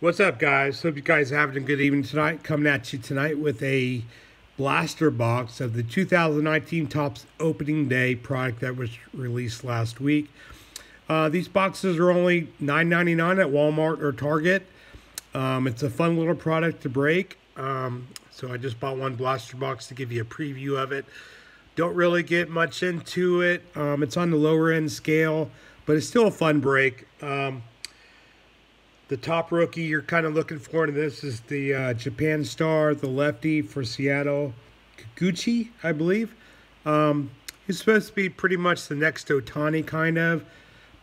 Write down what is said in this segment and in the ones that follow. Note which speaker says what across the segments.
Speaker 1: What's up, guys? Hope you guys are having a good evening tonight. Coming at you tonight with a blaster box of the 2019 Topps opening day product that was released last week. Uh, these boxes are only $9.99 at Walmart or Target. Um, it's a fun little product to break. Um, so I just bought one blaster box to give you a preview of it. Don't really get much into it. Um, it's on the lower end scale, but it's still a fun break. Um, the top rookie you're kind of looking for in this is the uh, Japan star, the lefty for Seattle, Kikuchi, I believe. Um, he's supposed to be pretty much the next Ohtani, kind of,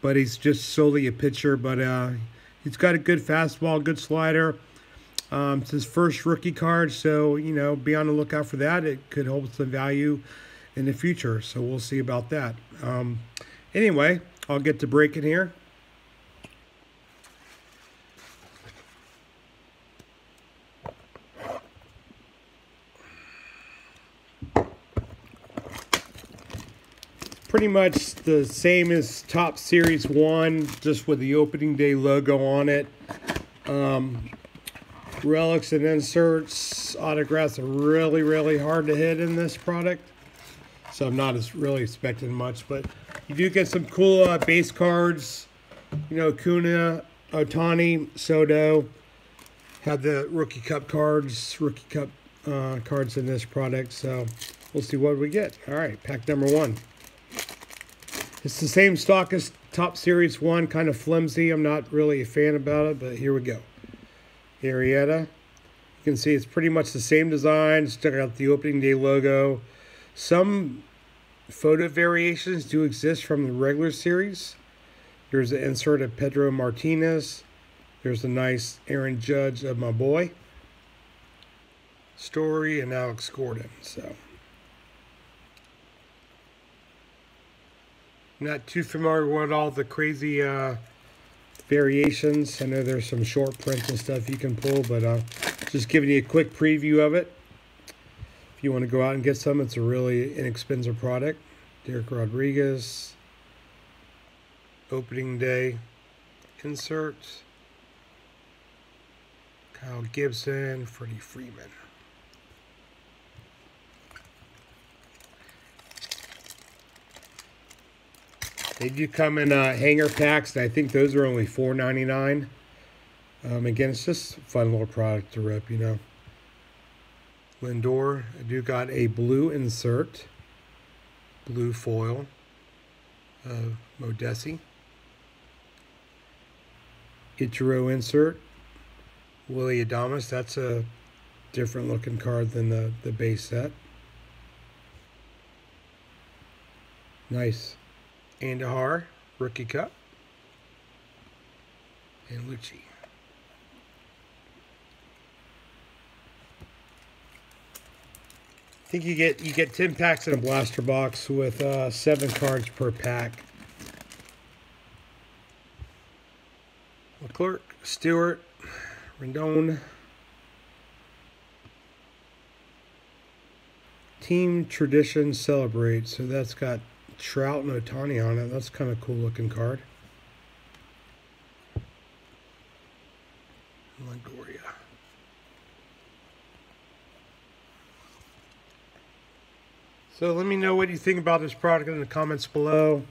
Speaker 1: but he's just solely a pitcher. But uh, he's got a good fastball, good slider. Um, it's his first rookie card, so you know, be on the lookout for that. It could hold some value in the future, so we'll see about that. Um, anyway, I'll get to breaking here. Pretty much the same as Topps Series 1, just with the opening day logo on it. Um, relics and inserts, autographs are really, really hard to hit in this product. So I'm not as really expecting much, but you do get some cool uh, base cards. You know, Kuna, Ohtani, Soto. Have the Rookie Cup cards, Rookie Cup uh, cards in this product. So we'll see what we get. All right, pack number one. It's the same stock as Topps Series 1, kind of flimsy. I'm not really a fan about it, but here we go. Arrieta. You can see it's pretty much the same design. Still got the opening day logo. Some photo variations do exist from the regular series. There's the insert of Pedro Martinez. There's a nice Aaron Judge of my boy. Story and Alex Gordon. So. Not too familiar with all the crazy uh, variations. I know there's some short prints and stuff you can pull, but uh, just giving you a quick preview of it. If you want to go out and get some, it's a really inexpensive product. Dereck Rodriguez, opening day inserts. Kyle Gibson, Freddie Freeman. They do come in uh, hanger packs, and I think those are only $4.99. Um, again, it's just a fun little product to rip, you know. Lindor, I do got a blue insert, blue foil of Mondesi. Ichiro insert, Willy Adames. That's a different looking card than the, the base set. Nice. Andujar, Rookie Cup, and Lucci. I think you get you get 10 packs in a blaster box with uh, seven cards per pack. Leclerc, Stewart, Rendon. Team Tradition Celebrate. So that's got Trout and Ohtani on it. That's kind of cool looking card. Longoria. So let me know what you think about this product in the comments below.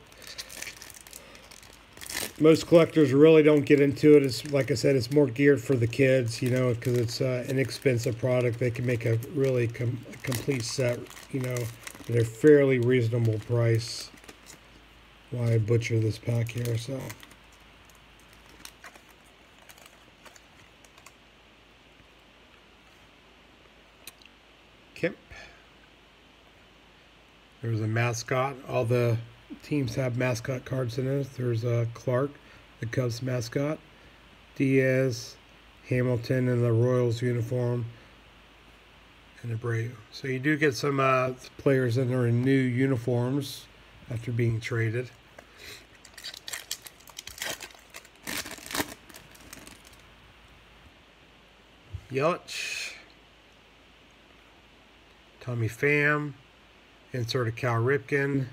Speaker 1: Most collectors really don't get into it. It's like I said, it's more geared for the kids, you know, because it's uh, an inexpensive product. They can make a really com complete set, you know, at a fairly reasonable price. Why I butcher this pack here, so. Kemp. There's a mascot. All the teams have mascot cards in it. There's a uh, Clark, the Cubs mascot. Diaz, Hamilton in the Royals uniform and Abreu. So you do get some uh, players that are in new uniforms after being traded. Yelich, Tommy Pham, insert a Cal Ripken,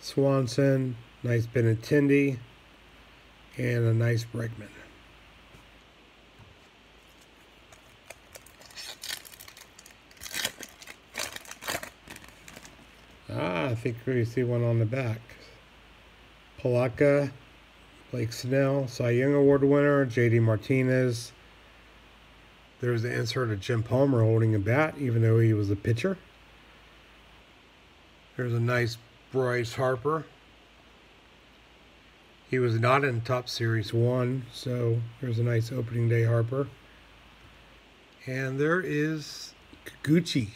Speaker 1: Swanson, nice Benintendi, and a nice Bregman. Ah, I think we see one on the back. Palaka, Blake Snell, Cy Young Award winner, JD Martinez. There's the insert of Jim Palmer holding a bat, even though he was a pitcher. There's a nice Bryce Harper. He was not in Topps Series 1, so there's a nice opening day Harper. And there is Kikuchi,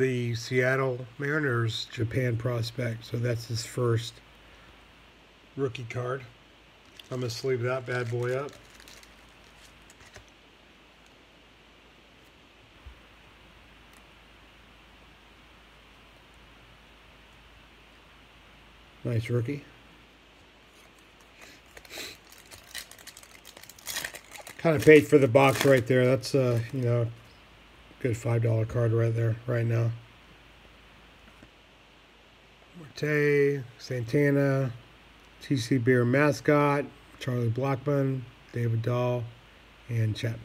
Speaker 1: the Seattle Mariners Japan prospect. So that's his first rookie card. I'm going to sleeve that bad boy up. Nice rookie. Kind of paid for the box right there. That's, uh, you know, good $5 card right there, right now. Marte, Santana, TC Bear mascot, Charlie Blackmon, David Dahl, and Chapman.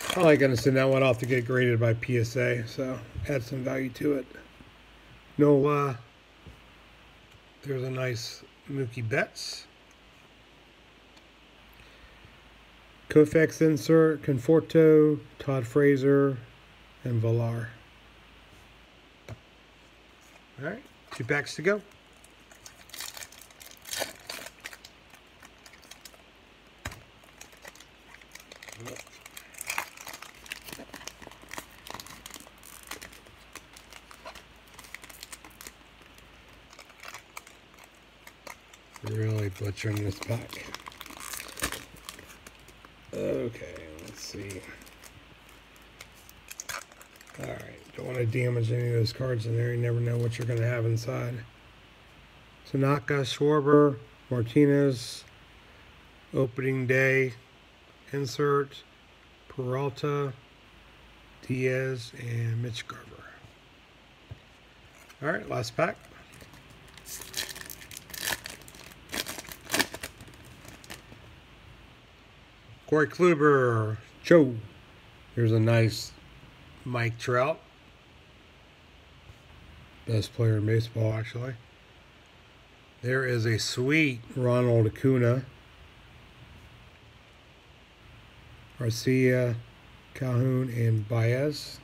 Speaker 1: Probably going to send that one off to get graded by PSA, so add some value to it. No, uh, there's a nice Mookie Betts. Koufax insert, Conforto, Todd Frazier, and Villar. All right, two packs to go. Really butchering this pack. Okay, let's see. Alright, don't want to damage any of those cards in there. You never know what you're going to have inside. Tanaka, Schwarber, Martinez, opening day, insert, Peralta, Diaz, and Mitch Garver. Alright, last pack. Corey Kluber, Joe. Here's a nice Mike Trout. Best player in baseball, actually. There is a sweet Ronald Acuna. Garcia, Calhoun, and Baez.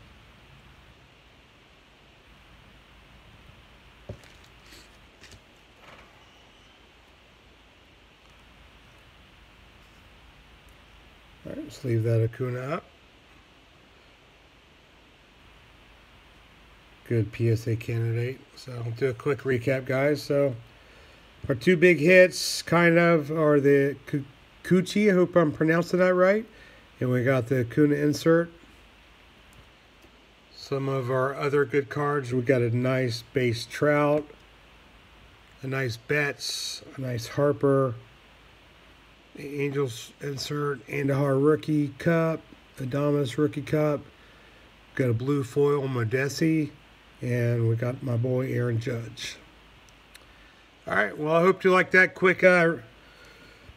Speaker 1: Let's leave that Acuna up. Good PSA candidate. So I'll do a quick recap, guys. So our two big hits kind of are the Kuchi, I hope I'm pronouncing that right. And we got the Acuna insert. Some of our other good cards, we got a nice base Trout, a nice Betts, a nice Harper, Angels insert, Andujar Rookie Cup, Adames Rookie Cup. Got a blue foil Mondesi, and we got my boy Aaron Judge. All right, well, I hope you like that quick uh,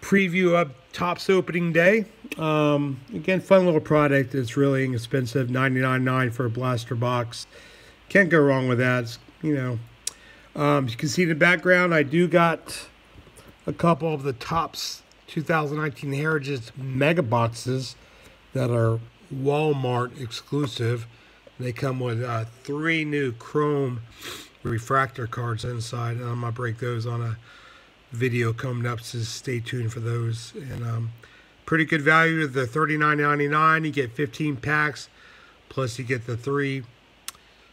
Speaker 1: preview of Topps opening day. Um, again, fun little product. It's really inexpensive, $99.9 for a blaster box. Can't go wrong with that. It's, you know, um, you can see in the background, I do got a couple of the Topps 2019 Heritage Mega Boxes that are Walmart exclusive. They come with uh, three new chrome refractor cards inside, and I'm gonna break those on a video coming up. So stay tuned for those. And um, pretty good value. The $39.99. You get 15 packs, plus you get the three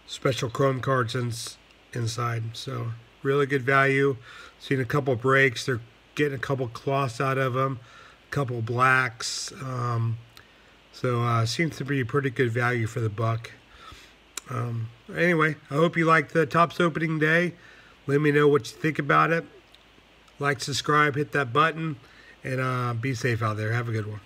Speaker 1: special chrome cards ins inside. So really good value. Seen a couple breaks. They're getting a couple cloths out of them, a couple blacks. Um, so uh, seems to be a pretty good value for the buck. Um, anyway, I hope you liked the Topps opening day. Let me know what you think about it. Like, subscribe, hit that button, and uh, be safe out there. Have a good one.